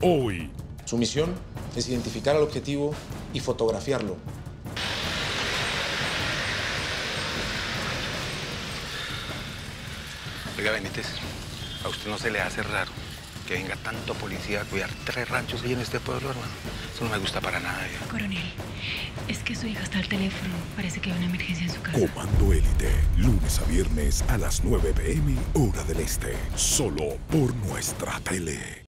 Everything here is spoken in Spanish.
hoy. Su misión es identificar al objetivo y fotografiarlo. Oiga, Benítez, ¿a usted no se le hace raro que venga tanto policía a cuidar tres ranchos ahí en este pueblo, hermano? Eso no me gusta para nada. ya. Coronel, es que su hija está al teléfono. Parece que hay una emergencia en su casa. Comando Élite, lunes a viernes a las 9 pm, hora del este. Solo por nuestra tele.